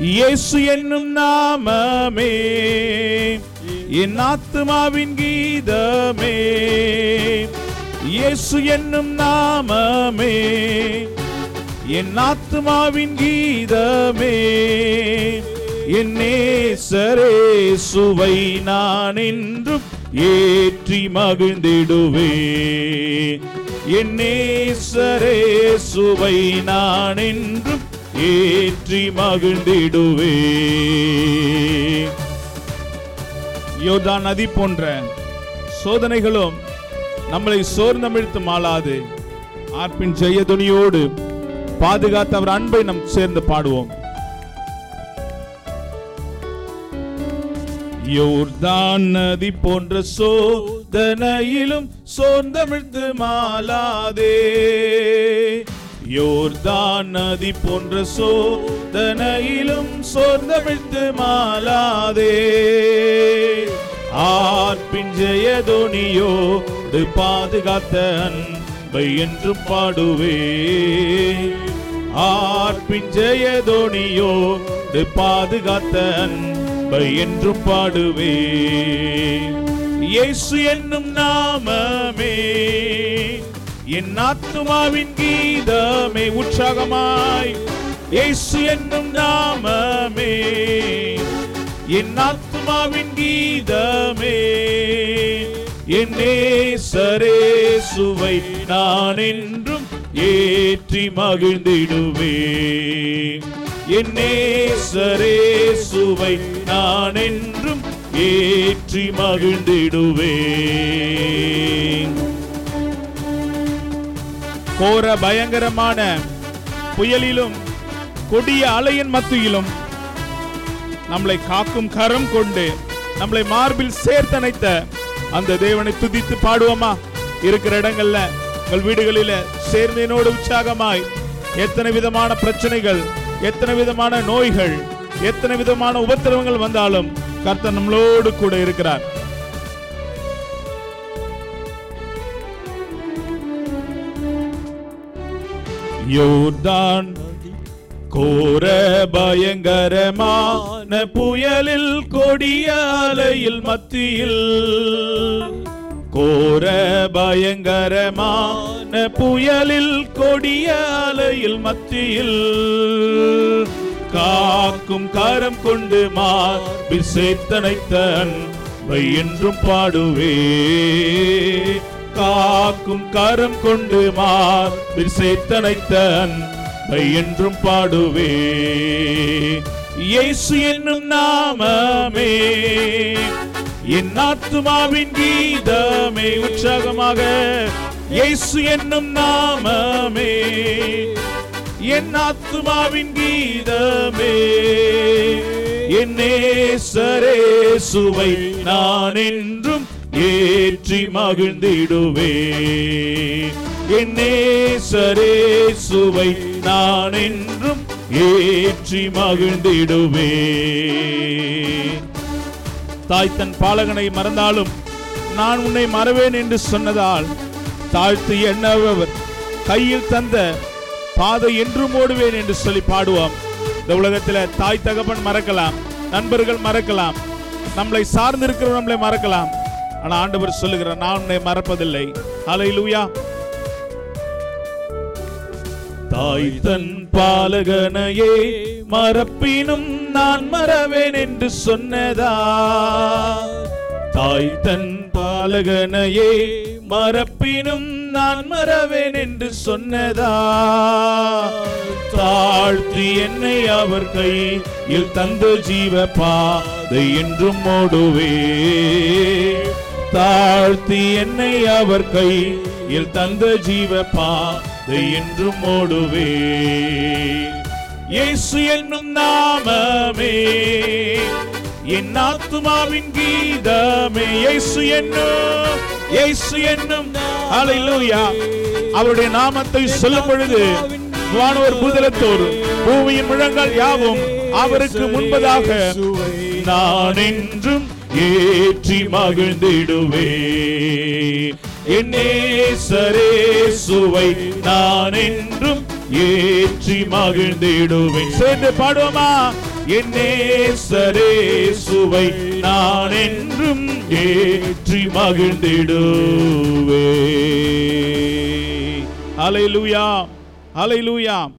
இயேசு என்னும் நாமமே. என் ஆத்துமாவின் கீதமே. இயேசு என்னும் நாமமே. என் ஆத்துமாவின் கீதமே. என்னே நேசரே சுவை நான் என்றும் ஏற்றி மகிழ்ந்திடுவே என்னே நேசரே சுவை நான் என்றும் ஏற்றி மகிழ்ந்திடுவே. யோர்தான் நதி போன்ற சோதனைகளும் நம்மளை சோர்ந்தமிழ்த்து மாளாது. ஆர்ப்பின் ஜெயதுனியோடு பாதுகாத்த அவர் அன்பை நம் சேர்ந்து பாடுவோம். யோர்தான் நதி போன்ற சோதனையிலும் சோர்ந்தமிழ்த்து மாளாதே. யோர்தான் நதி போன்ற சோதனையிலும் சோர்ந்தமிழ்த்து மாலாதே ஆர்ப்பின் ஜெயதோனியோடு பாதுகாத்த அன்பை என்று பாடுவே. ஆர்ப்பின் ஜெயதோனியோடு பாதுகாத்த அன்பை என்று பாடுவே. இயேசு என்னும் நாமமே. என் ஆத்துமாவின் கீதமே உற்சாகமாய். இயேசு என்னும் நாமமே. என் ஆத்துமாவின் கீதமே. என் சுவை நான் என்றும் ஏற்றி மகிழ்ந்திடுவே. என் சுவை நான் என்றும் ஏற்றி மகிழ்ந்திடுவேன் கோர பயங்கரமான புயலிலும் கொடிய அலையின் மத்தியிலும் நம்மளை காக்கும் கரம் கொண்டு நம்மளை மார்பில் சேர்த்தனைத்த அந்த தேவனை துதித்து பாடுவோமா? இருக்கிற இடங்கள்ல உங்கள் வீடுகளில சேர்ந்து உற்சாகமாய் எத்தனை விதமான பிரச்சனைகள் எத்தனை விதமான நோய்கள் எத்தனை விதமான உபத்திரவங்கள் வந்தாலும் கர்த்தர் நம்மளோடு கூட இருக்கிறார். யோர்தான். கோர பயங்கரமான புயலில் கொடிய அலையில் மத்தியில். கோர பயங்கரமான புயலில் கொடிய அலையில் மத்தியில். காக்கும் காரம் கொண்டு மார்பில் சேர்த்தனைத்த என்றும் பாடுவே. காக்கும் கரம் கொண்டு மார் சேர்த்தனைத்த அன்பை என்றும் பாடுவே. இயேசு என்னும் நாமமே என் ஆத்துமாவின் கீதமே உற்சாகமாக இயேசு என்னும் நாமமே என் ஆத்துமாவின் கீதமே. என்னே நேசரே சுவை நான் என்றும் ஏற்றி மகிழ்ந்திடுவே என்னே நேசரே சுவை நான் என்றும் ஏற்றி மகிழ்ந்திடுவே தாய் தன் பாலகனை மறந்தாலும் நான் உன்னை மறவேன் என்று சொன்னதால் தாழ்த்து என்னவர் கையில் தந்த பாதை என்றும் ஓடுவேன் என்று சொல்லி பாடுவோம். இந்த உலகத்தில் தாய் தகப்பன் மறக்கலாம் நண்பர்கள் மறக்கலாம் நம்மளை சார்ந்திருக்கிறவர் நம்மளை மறக்கலாம். ஆனா ஆண்டவர் சொல்லுகிற நான் உன்னை மறப்பதில்லை. ஹalleluya தாய் தன் பாலகனையே மறப்பினும் நான் மறவேன் என்று சொன்னதா? தாய் தன் பாலகனையே மறப்பினும் நான் மறவேன் என்று சொன்னதா? தாழ்த்தி என்னை அவர் கையில் தந்த ஜீவ பாதை என்றும் ஓடுவே தாழ்த்தி என்னை அவர் கையில் தந்த ஜீவ பாதை என்றும் ஓடுவே இயேசு என்னும் நாமமே என் ஆத்துமாவின் கீதமே. இயேசு என்னும் இயேசு என்னும். அலையிலூயா அவருடைய நாமத்தை சொல்லும் பொழுது வானவர் பூதலத்தோர் பூமியின் முழங்கள் யாவும் அவருக்கு முன்பதாக நான் என்றும் ஏற்றி மகிழ்ந்திடுவே. என்னே சரே சுவை நான் என்றும் ஏற்றி மகிழ்ந்திடுவேன் சேர்ந்து பாடுவோமா? என்னே சரே சுவை நான் என்றும் ஏற்றி மகிழ்ந்திடுவே. அலை லூயா அலை லூயா